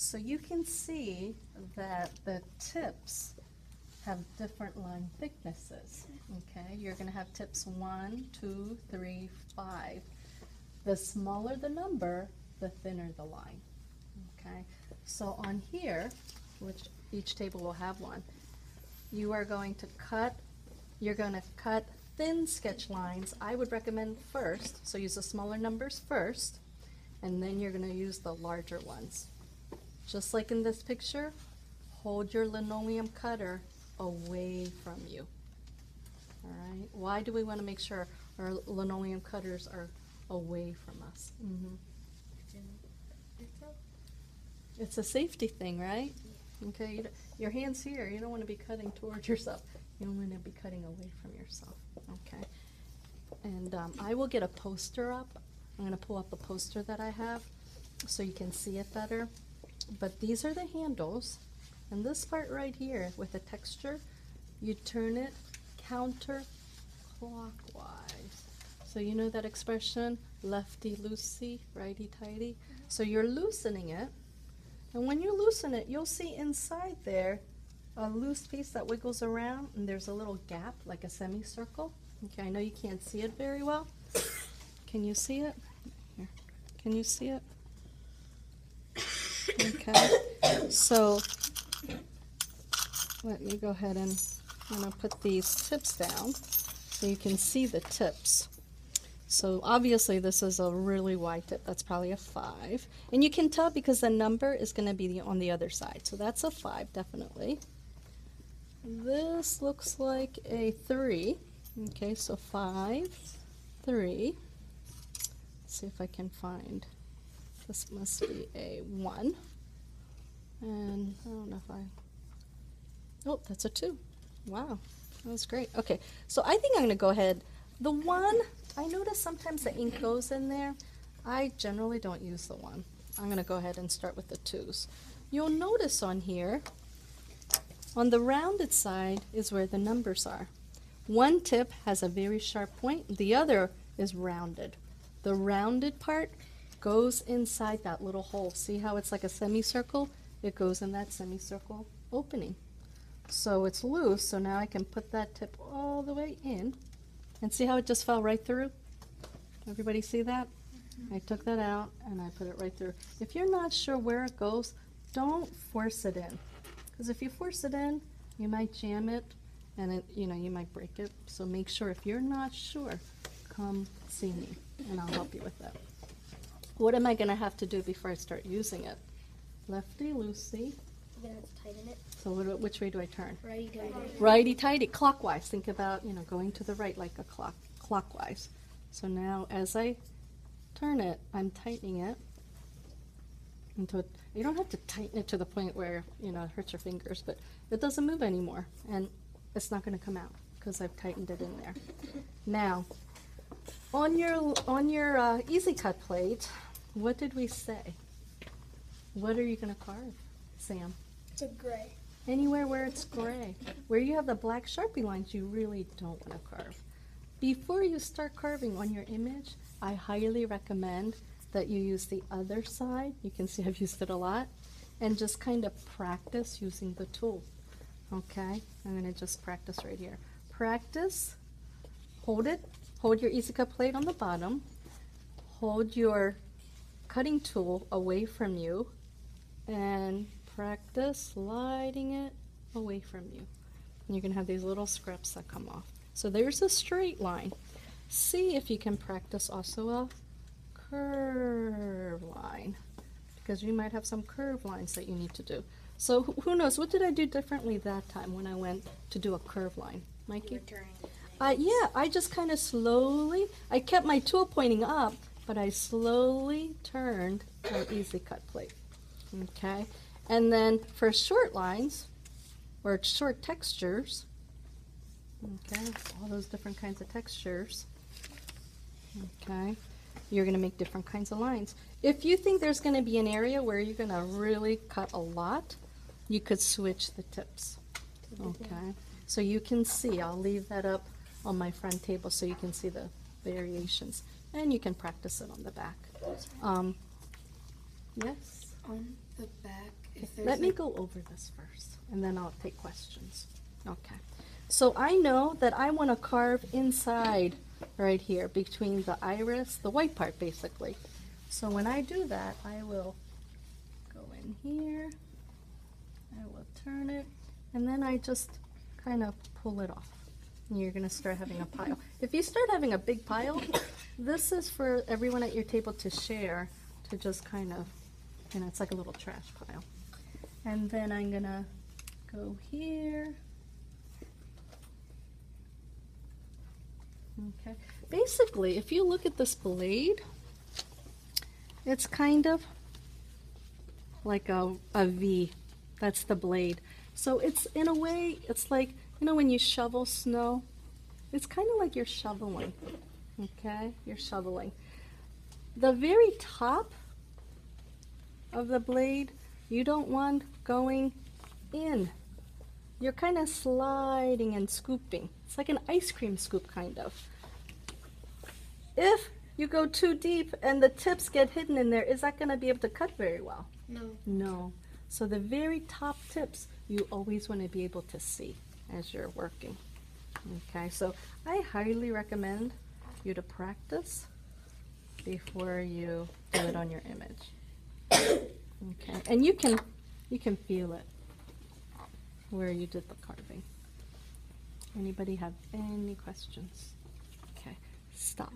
So you can see that the tips have different line thicknesses, okay? You're gonna have tips one, two, three, five. The smaller the number, the thinner the line, okay? So on here, which each table will have one, you are going to cut, you're gonna cut thin sketch lines, I would recommend first, so use the smaller numbers first, and then you're gonna use the larger ones. Just like in this picture, hold your linoleum cutter away from you. All right, why do we wanna make sure our linoleum cutters are away from us? Mm -hmm. It's a safety thing, right? Okay, you your hand's here, you don't wanna be cutting towards yourself, you wanna be cutting away from yourself, okay? And, um, I will get a poster up, I'm gonna pull up a poster that I have, so you can see it better. But these are the handles, and this part right here with the texture, you turn it counterclockwise. So you know that expression, lefty loosey, righty tighty? Mm-hmm. So you're loosening it, and when you loosen it, you'll see inside there a loose piece that wiggles around, and there's a little gap, like a semicircle. Okay, I know you can't see it very well. Can you see it? Here. Can you see it? Okay, so let me go ahead and I'm gonna put these tips down so you can see the tips. So obviously this is a really wide tip. That's probably a five, and you can tell because the number is gonna be the, on the other side. So that's a five definitely. This looks like a three. Okay, so five, three. Let's see if I can find. This must be a one. And I don't know if I. Oh, that's a two. Wow, that was great. Okay, so I think I'm gonna go ahead. The one, I notice sometimes the ink goes in there. I generally don't use the one. I'm gonna go ahead and start with the twos. You'll notice on here, on the rounded side is where the numbers are. One tip has a very sharp point, the other is rounded. The rounded part goes inside that little hole. See how it's like a semicircle? It goes in that semicircle opening. So it's loose, so now I can put that tip all the way in. And see how it just fell right through? Everybody see that? Mm-hmm. I took that out and I put it right through. If you're not sure where it goes, don't force it in. Because if you force it in, you might jam it and it, you know, you might break it. So make sure if you're not sure, come see me and I'll help you with that. What am I gonna have to do before I start using it? Lefty loosey. Then it's tighten it. So what, which way do I turn? Righty tighty. Righty tighty, clockwise. Think about, you know, going to the right like a clock, clockwise. So now as I turn it, I'm tightening it. Until it, you don't have to tighten it to the point where, you know, it hurts your fingers, but it doesn't move anymore. And it's not going to come out because I've tightened it in there. Now, on your, on your uh, EZ Cut plate, what did we say? What are you going to carve, Sam? It's a gray. Anywhere where it's gray. Where you have the black Sharpie lines, you really don't want to carve. Before you start carving on your image, I highly recommend that you use the other side. You can see I've used it a lot. And just kind of practice using the tool. Okay? I'm going to just practice right here. Practice. Hold it. Hold your Cut plate on the bottom. Hold your cutting tool away from you. And practice sliding it away from you. And you're going to have these little scraps that come off. So there's a straight line. See if you can practice also a curve line because you might have some curve lines that you need to do. So who- who knows? What did I do differently that time when I went to do a curve line? Mikey? Uh, yeah, I just kind of slowly, I kept my tool pointing up, but I slowly turned my EZ Cut plate. Okay? And then for short lines, or short textures, okay, all those different kinds of textures, okay, you're going to make different kinds of lines. If you think there's going to be an area where you're going to really cut a lot, you could switch the tips. Okay, so you can see, I'll leave that up on my front table so you can see the variations. And you can practice it on the back. Um, yes? On the back, if Let me like- go over this first, and then I'll take questions. Okay. So I know that I want to carve inside right here between the iris, the white part basically. So when I do that, I will go in here, I will turn it, and then I just kind of pull it off. And you're going to start having a pile. If you start having a big pile, this is for everyone at your table to share, to just kind of, you know, it's like a little trash pile. And then I'm gonna go here. Okay. Basically, if you look at this blade, it's kind of like a, a V. That's the blade. So it's in a way, it's like, you know, when you shovel snow, it's kind of like you're shoveling. Okay? You're shoveling. The very top of the blade, you don't want going in. You're kind of sliding and scooping. It's like an ice cream scoop, kind of. If you go too deep and the tips get hidden in there, is that going to be able to cut very well? No. No. So the very top tips you always want to be able to see as you're working. Okay, so I highly recommend you to practice before you do it on your image. Okay, and you can you can feel it where you did the carving. Anybody have any questions? Okay, stop.